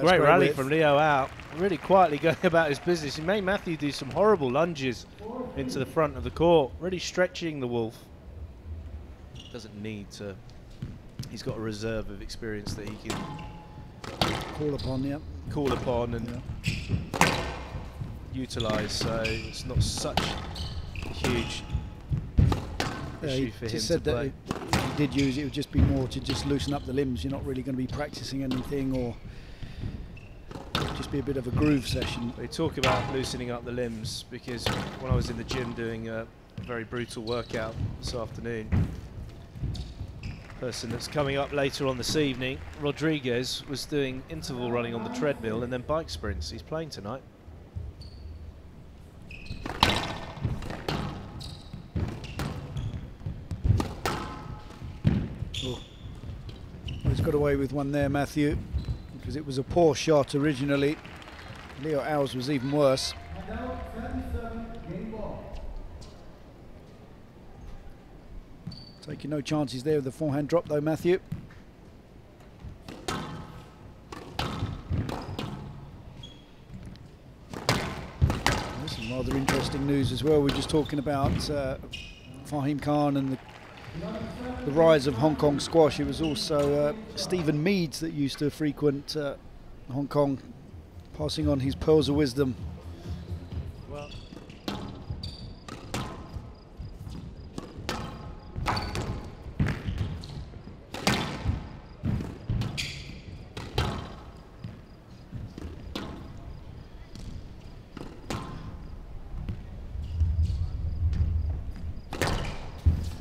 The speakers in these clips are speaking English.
Great, great rally width. from Leo Au. Really quietly going about his business. He made Matthew do some horrible lunges into the front of the court, really stretching the wolf. Doesn't need to. He's got a reserve of experience that he can Call upon, yeah. call upon and utilise. So it's not such a huge Yeah, issue he for him to said that play. if he did use it, it would just be more to just loosen up the limbs. You're not really going to be practicing anything or just be a bit of a groove session. They talk about loosening up the limbs because when I was in the gym doing a very brutal workout this afternoon, person that's coming up later on this evening, Rodriguez, was doing interval running on the treadmill and then bike sprints. He's playing tonight. Oh. He's got away with one there, Matthew, because it was a poor shot originally. Leo Au's was even worse. Taking no chances there with the forehand drop though, Matthew. There's some rather interesting news as well. We're just talking about uh, Fahim Khan and the, the rise of Hong Kong squash. It was also uh, Stephen Meads that used to frequent uh, Hong Kong, passing on his pearls of wisdom. Well,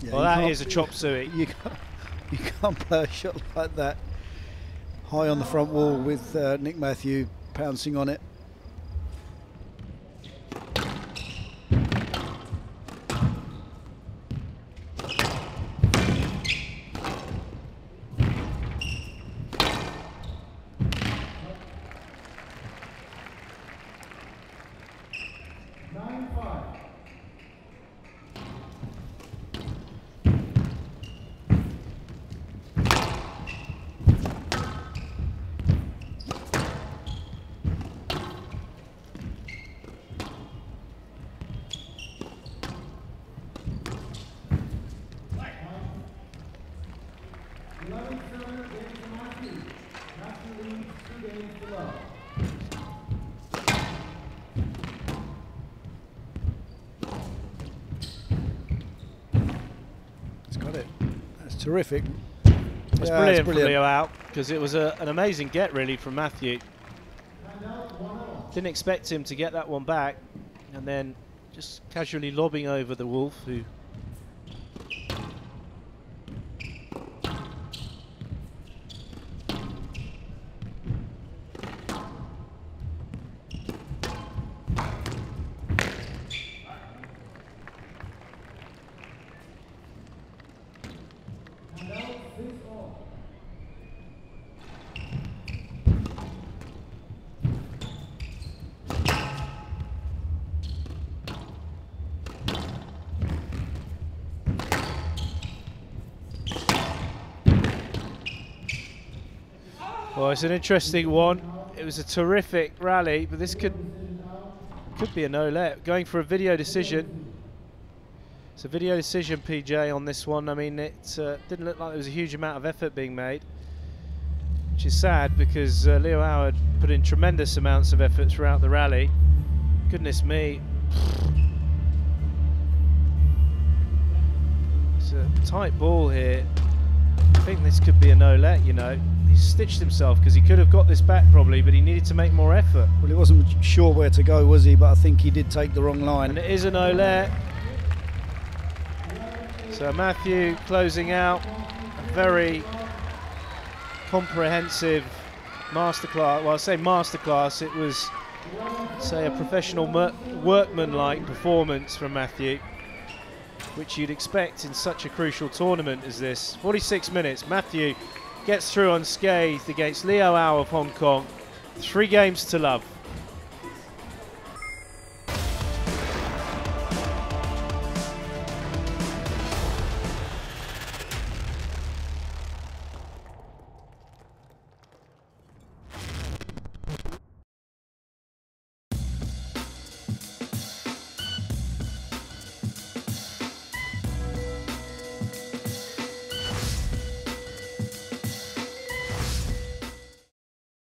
Yeah, well that is a chop suey. You can't, you can't play a shot like that high on the front wall with uh, Nick Matthew pouncing on it. Terrific. It's Yeah, brilliant, from Leo Au because it was a, an amazing get really from Matthew. Didn't expect him to get that one back, and then just casually lobbing over the wolf who. Well, it's an interesting one. It was a terrific rally, but this could could be a no let. Going for a video decision. It's a video decision, PJ, on this one. I mean, it uh, didn't look like there was a huge amount of effort being made, which is sad because uh, Leo Au put in tremendous amounts of effort throughout the rally. Goodness me. It's a tight ball here. I think this could be a no let, you know. He stitched himself because he could have got this back probably, but he needed to make more effort. Well, he wasn't sure where to go, was he? But I think he did take the wrong line. And it is an no let. So Matthew closing out a very comprehensive masterclass. Well, I say masterclass, it was, say, a professional workman-like performance from Matthew, which you'd expect in such a crucial tournament as this. 46 minutes, Matthew gets through unscathed against Leo Au of Hong Kong. Three games to love.